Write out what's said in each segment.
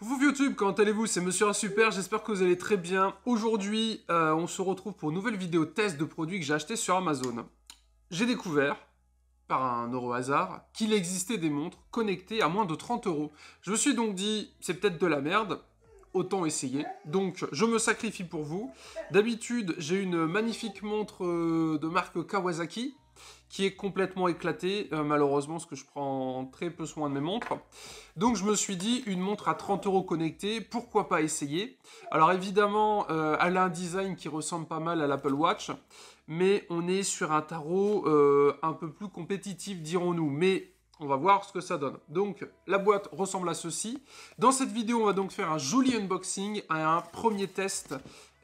Coucou YouTube, comment allez-vous? C'est Monsieur Super, j'espère que vous allez très bien. Aujourd'hui, euh, on se retrouve pour une nouvelle vidéo test de produits que j'ai acheté sur Amazon. J'ai découvert, par un euro hasard, qu'il existait des montres connectées à moins de 30 euros. Je me suis donc dit, c'est peut-être de la merde, autant essayer. Donc, je me sacrifie pour vous. D'habitude, j'ai une magnifique montre euh, de marque Kawasaki, qui est complètement éclaté, euh, malheureusement, parce que je prends très peu soin de mes montres. Donc je me suis dit, une montre à 30 euros connectée, pourquoi pas essayer? Alors évidemment, euh, elle a un design qui ressemble pas mal à l'Apple Watch, mais on est sur un tarot euh, un peu plus compétitif, dirons-nous. Mais on va voir ce que ça donne. Donc, la boîte ressemble à ceci. Dans cette vidéo, on va donc faire un joli unboxing, un premier test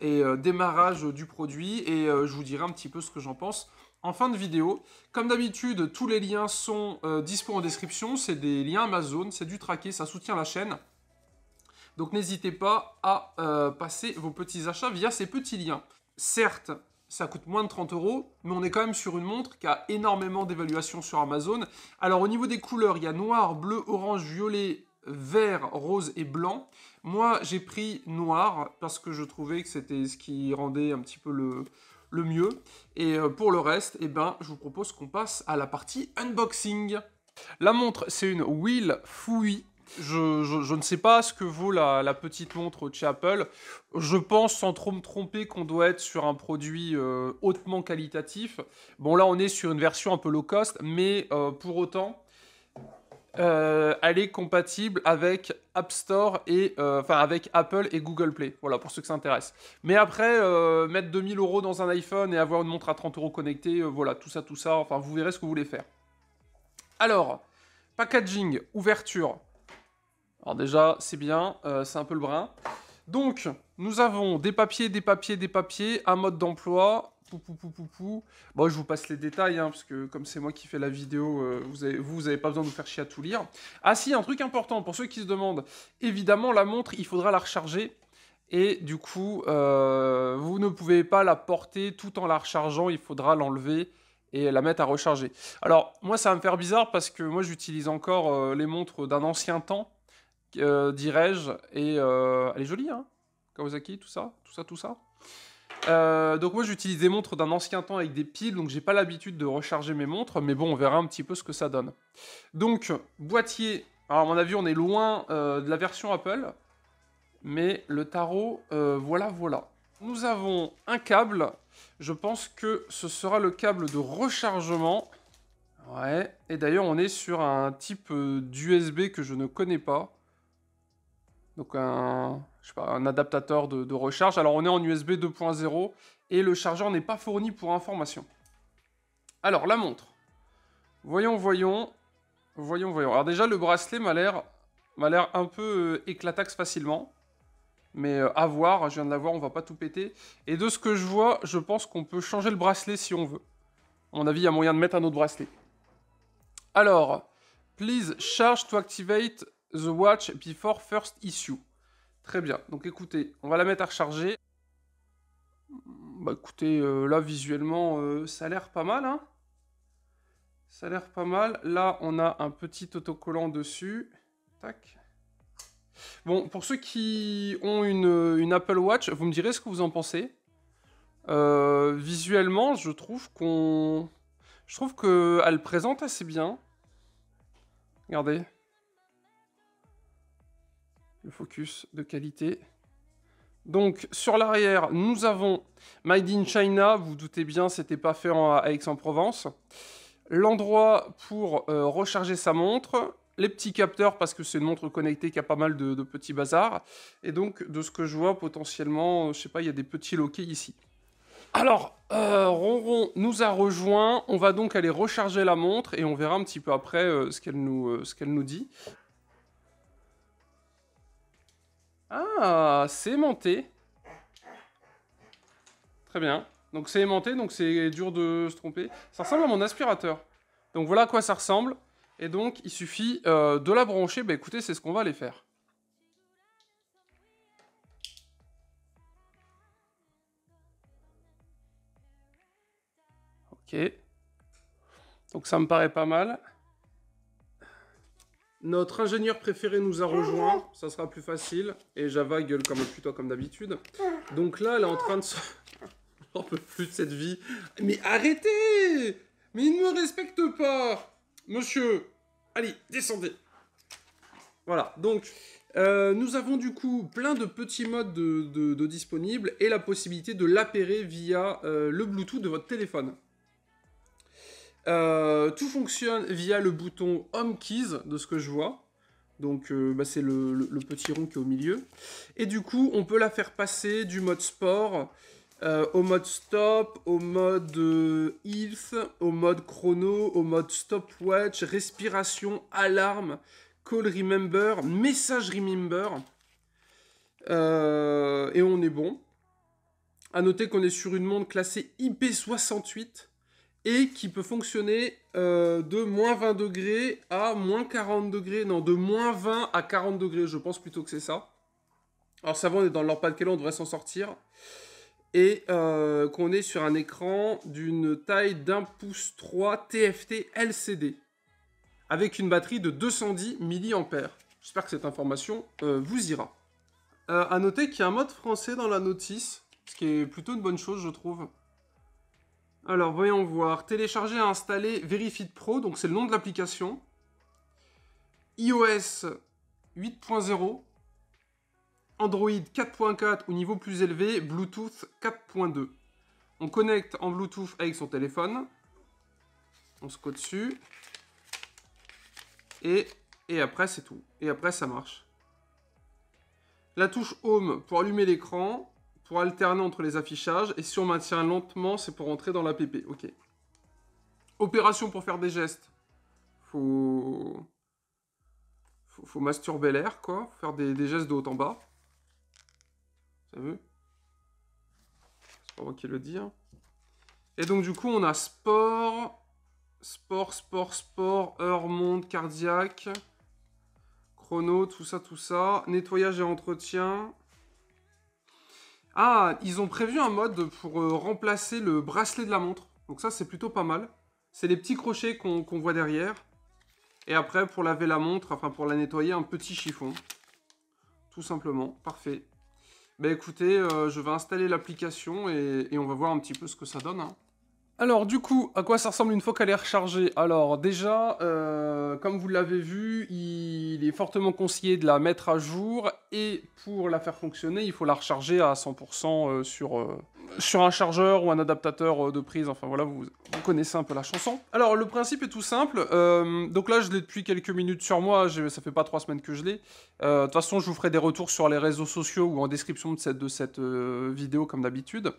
et démarrage du produit. Et je vous dirai un petit peu ce que j'en pense en fin de vidéo. Comme d'habitude, tous les liens sont euh, dispo en description. C'est des liens Amazon, c'est du traqué, ça soutient la chaîne. Donc n'hésitez pas à euh, passer vos petits achats via ces petits liens. Certes, ça coûte moins de 30 euros, mais on est quand même sur une montre qui a énormément d'évaluation sur Amazon. Alors au niveau des couleurs, il y a noir, bleu, orange, violet, vert, rose et blanc. Moi, j'ai pris noir parce que je trouvais que c'était ce qui rendait un petit peu le, le mieux. Et euh, pour le reste, eh ben, je vous propose qu'on passe à la partie unboxing. La montre, c'est une Wheel Fui. Je, ne sais pas ce que vaut la, petite montre chez Apple. Je pense, sans trop me tromper, qu'on doit être sur un produit euh, hautement qualitatif. Bon, là, on est sur une version un peu low cost, mais euh, pour autant, euh, elle est compatible avec App Store et euh, enfin avec Apple et Google Play. Voilà pour ceux que ça intéresse. Mais après euh, mettre 2000 euros dans un iPhone et avoir une montre à 30 euros connectée, voilà tout ça, tout ça. Enfin vous verrez ce que vous voulez faire. Alors packaging, ouverture. Alors déjà c'est bien, c'est un peu le brin. Donc nous avons des papiers, des papiers, des papiers, un mode d'emploi, pou, pou, pou, Bon, je vous passe les détails, hein, parce que comme c'est moi qui fais la vidéo, euh, vous, avez, vous, pas besoin de vous faire chier à tout lire. Ah si, un truc important, pour ceux qui se demandent, évidemment, la montre, il faudra la recharger, et du coup, euh, vous ne pouvez pas la porter tout en la rechargeant, il faudra l'enlever et la mettre à recharger. Alors, moi, ça va me faire bizarre, parce que moi, j'utilise encore euh, les montres d'un ancien temps, dirais-je, et elle est jolie, hein Kawasaki, tout ça, tout ça, tout ça. Euh, donc moi j'utilise des montres d'un ancien temps avec des piles, donc j'ai pas l'habitude de recharger mes montres, mais bon on verra un petit peu ce que ça donne. Donc boîtier, à mon avis on est loin euh, de la version Apple, mais le tarot, euh, voilà voilà. Nous avons un câble, je pense que ce sera le câble de rechargement. Ouais, et d'ailleurs on est sur un type d'USB que je ne connais pas. Donc un, je sais pas, un adaptateur de, recharge. Alors on est en USB 2.0 et le chargeur n'est pas fourni pour information. Alors la montre. Voyons, voyons. Voyons, voyons. Alors déjà le bracelet m'a l'air un peu euh, éclataxe facilement. Mais euh, à voir, je viens de l'avoir, on va pas tout péter. Et de ce que je vois, je pense qu'on peut changer le bracelet si on veut. À mon avis, il y a moyen de mettre un autre bracelet. Alors, please charge to activate The Watch Before First Issue. Très bien. Donc écoutez, on va la mettre à recharger. Bah écoutez, euh, là visuellement, euh, ça a l'air pas mal. Hein ça a l'air pas mal. Là, on a un petit autocollant dessus. Tac. Bon, pour ceux qui ont une, Apple Watch, vous me direz ce que vous en pensez. Euh, visuellement, je trouve qu'on... Je trouve qu'elle présente assez bien. Regardez le focus de qualité. Donc sur l'arrière, nous avons Made in China, vous, doutez bien, c'était pas fait en, à Aix-en-Provence. L'endroit pour euh, recharger sa montre, les petits capteurs parce que c'est une montre connectée qui a pas mal de, petits bazars. Et donc de ce que je vois potentiellement, je sais pas, il y a des petits loquets ici. Alors, euh, Ronron nous a rejoint, on va donc aller recharger la montre et on verra un petit peu après euh, ce qu'elle nous dit. Ah, c'est aimanté. Très bien. Donc c'est aimanté, donc c'est dur de se tromper. Ça ressemble à mon aspirateur. Donc voilà à quoi ça ressemble. Et donc il suffit euh, de la brancher. Bah écoutez, c'est ce qu'on va aller faire. Ok. Donc ça me paraît pas mal. Notre ingénieur préféré nous a rejoint, ça sera plus facile. Et Java gueule comme un comme d'habitude. Donc là, elle est en train de se... J'en peux plus de cette vie. Mais arrêtez Mais il ne me respecte pas Monsieur Allez, descendez Voilà, donc... Euh, nous avons du coup plein de petits modes de, disponibles et la possibilité de l'appairer via euh, le Bluetooth de votre téléphone. Euh, tout fonctionne via le bouton Home Keys, de ce que je vois. Donc euh, bah, c'est le, petit rond qui est au milieu. Et du coup, on peut la faire passer du mode sport euh, au mode stop, au mode health, au mode chrono, au mode stopwatch, respiration, alarme, call remember, message remember. et on est bon. A noter qu'on est sur une montre classée IP68 et qui peut fonctionner euh, de moins 20 degrés à moins 40 degrés. Non, de moins 20 à 40 degrés, je pense plutôt que c'est ça. Alors ça va, on est dans le pas de on devrait s'en sortir. Et euh, qu'on est sur un écran d'une taille d'un pouce 3 TFT LCD. Avec une batterie de 210 mAh. J'espère que cette information euh, vous ira. A noter qu'il y a un mode français dans la notice, ce qui est plutôt une bonne chose, je trouve. Alors, voyons voir. Télécharger et installer Verifit Pro, donc c'est le nom de l'application. iOS 8.0. Android 4.4 au niveau plus élevé. Bluetooth 4.2. On connecte en Bluetooth avec son téléphone. On se code dessus. Et, et après, c'est tout. Et après, ça marche. La touche Home pour allumer l'écran pour alterner entre les affichages. Et si on maintient lentement, c'est pour entrer dans l'app. Ok. Opération pour faire des gestes. Faut... Faut, masturber l'air, quoi. Faut faire des, gestes de haut en bas. Ça vu? C'est pas moi qui le dis. Hein. Et donc, du coup, on a sport, sport, sport, sport, heure, monde, cardiaque, chrono, tout ça, tout ça. Nettoyage et entretien. Ah, ils ont prévu un mode pour euh, remplacer le bracelet de la montre. Donc ça, c'est plutôt pas mal. C'est les petits crochets qu'on voit derrière. Et après, pour laver la montre, enfin pour la nettoyer, un petit chiffon. Tout simplement. Parfait. Bah écoutez, euh, je vais installer l'application et, on va voir un petit peu ce que ça donne. Hein. Alors du coup, à quoi ça ressemble une fois qu'elle est rechargée Alors déjà, euh, comme vous l'avez vu, il est fortement conseillé de la mettre à jour et pour la faire fonctionner, il faut la recharger à 100% euh, sur, euh, sur un chargeur ou un adaptateur de prise. Enfin voilà, vous, connaissez un peu la chanson. Alors le principe est tout simple. donc là, je l'ai depuis quelques minutes sur moi. Ça fait pas trois semaines que je l'ai. De toute façon, je vous ferai des retours sur les réseaux sociaux ou en description de cette, vidéo comme d'habitude.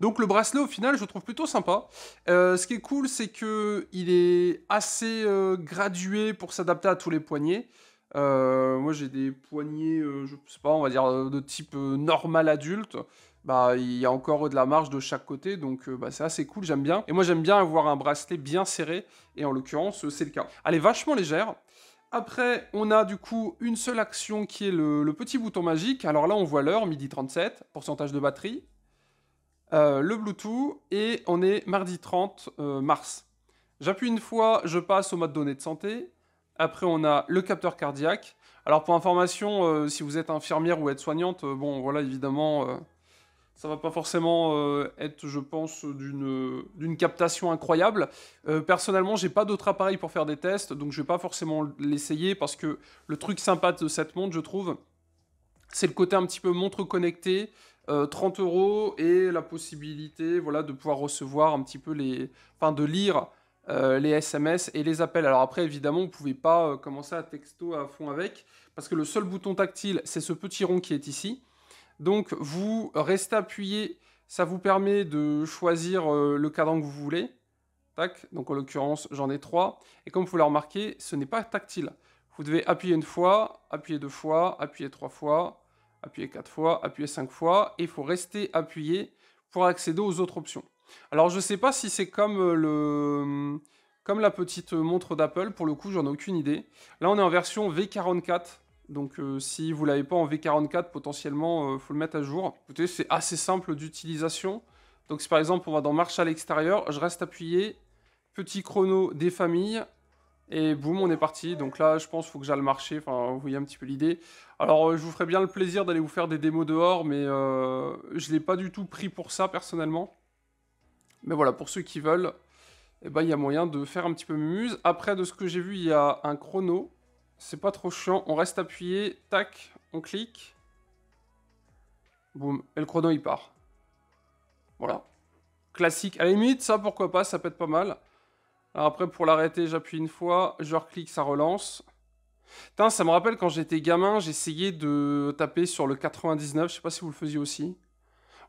Donc le bracelet, au final, je trouve plutôt sympa. Euh, ce qui est cool, c'est que il est assez euh, gradué pour s'adapter à tous les poignets. Euh, moi, j'ai des poignets, je sais pas, on va dire de type normal adulte. Bah, il y a encore de la marge de chaque côté, donc bah, c'est assez cool, j'aime bien. Et moi, j'aime bien avoir un bracelet bien serré, et en l'occurrence, c'est le cas. Elle est vachement légère. Après, on a du coup une seule action qui est le, petit bouton magique. Alors là, on voit l'heure, midi 37, pourcentage de batterie. Euh, le Bluetooth et on est mardi 30 euh, mars. J'appuie une fois, je passe au mode données de santé. Après, on a le capteur cardiaque. Alors, pour information, euh, si vous êtes infirmière ou aide-soignante, bon, voilà, évidemment, ça va pas forcément être, je pense, d'une captation incroyable. personnellement, j'ai pas d'autre appareil pour faire des tests, donc je vais pas forcément l'essayer parce que le truc sympa de cette montre, je trouve, c'est le côté un petit peu montre connectée. 30 euh, euros et la possibilité voilà, de pouvoir recevoir un petit peu les. Enfin, de lire euh, les SMS et les appels. Alors après, évidemment, vous ne pouvez pas euh, commencer à texto à fond avec, parce que le seul bouton tactile, c'est ce petit rond qui est ici. Donc, vous restez appuyé, ça vous permet de choisir le cadran que vous voulez. Tac, donc en l'occurrence, j'en ai trois. Et comme vous le remarquer, ce n'est pas tactile. Vous devez appuyer une fois, appuyer deux fois, appuyer trois fois, appuyer 4 fois, appuyer 5 fois, et il faut rester appuyé pour accéder aux autres options. Alors je ne sais pas si c'est comme, euh, le, comme la petite montre d'Apple, pour le coup j'en ai aucune idée. Là on est en version V44, donc euh, si vous ne l'avez pas en V44, potentiellement il euh, faut le mettre à jour. Écoutez, c'est assez simple d'utilisation. Donc si par exemple on va dans marche à l'extérieur, je reste appuyé, petit chrono des familles, Et boum, on est parti. Donc là, je pense qu'il faut que j'aille le marché. Enfin, vous voyez un petit peu l'idée. Alors, euh, je vous ferai bien le plaisir d'aller vous faire des démos dehors, mais je ne l'ai pas du tout pris pour ça, personnellement. Mais voilà, pour ceux qui veulent, eh ben, il y a moyen de faire un petit peu mumuse. Après, de ce que j'ai vu, il y a un chrono. C'est pas trop chiant. On reste appuyé, tac, on clique. Boum, et le chrono, il part. Voilà. Classique. À la limite, ça, pourquoi pas, ça peut être pas mal. Alors après, pour l'arrêter, j'appuie une fois, je reclique, ça relance. Putain, ça me rappelle quand j'étais gamin, j'essayais de taper sur le 99, je sais pas si vous le faisiez aussi.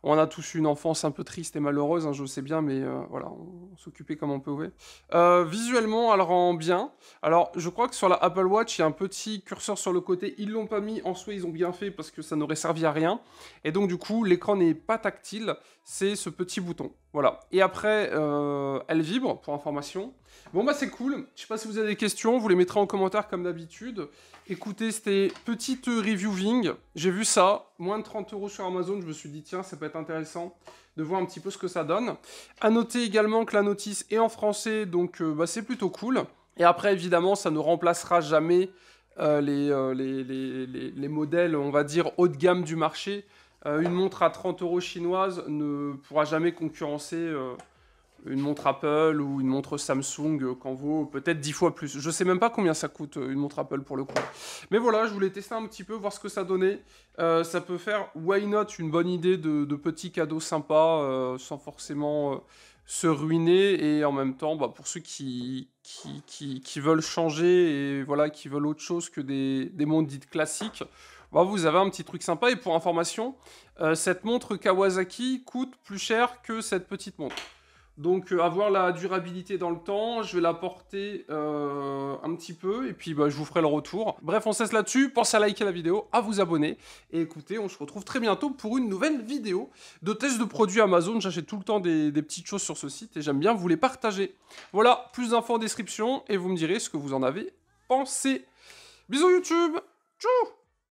On a tous une enfance un peu triste et malheureuse, hein, je sais bien, mais euh, voilà, on, s'occupait comme on. Euh, visuellement, elle rend bien. Alors, je crois que sur la Apple Watch, il y a un petit curseur sur le côté. Ils l'ont pas mis, en soi, ils ont bien fait parce que ça n'aurait servi à rien. Et donc, du coup, l'écran n'est pas tactile, c'est ce petit bouton. Voilà. Et après, euh, elle vibre, pour information. Bon, bah, c'est cool. Je sais pas si vous avez des questions, vous les mettrez en commentaire comme d'habitude. Écoutez, c'était petite reviewing. J'ai vu ça, moins de 30 euros sur Amazon. Je me suis dit, tiens, ça peut être intéressant de voir un petit peu ce que ça donne. À noter également que la notice est en français, donc euh, bah, c'est plutôt cool. Et après, évidemment, ça ne remplacera jamais euh, euh, les, les, les, modèles, on va dire, haut de gamme du marché. une montre à 30 euros chinoise ne pourra jamais concurrencer une montre Apple ou une montre Samsung euh, qu'en vaut peut-être 10 fois plus. Je sais même pas combien ça coûte euh, une montre Apple pour le coup. Mais voilà, je voulais tester un petit peu, voir ce que ça donnait. Euh, ça peut faire, why not, une bonne idée de, petits cadeaux sympas sans forcément se ruiner et en même temps, bah, pour ceux qui, veulent changer et voilà, qui veulent autre chose que des, des montres dites classiques, bah, vous avez un petit truc sympa. Et pour information, cette montre Kawasaki coûte plus cher que cette petite montre. Donc euh, avoir la durabilité dans le temps, je vais la porter euh, un petit peu et puis bah, je vous ferai le retour. Bref, on cesse là-dessus. Pensez à liker la vidéo, à vous abonner. Et écoutez, on se retrouve très bientôt pour une nouvelle vidéo de test de produits Amazon. J'achète tout le temps des, des, petites choses sur ce site et j'aime bien vous les partager. Voilà, plus d'infos en description et vous me direz ce que vous en avez pensé. Bisous YouTube Tchou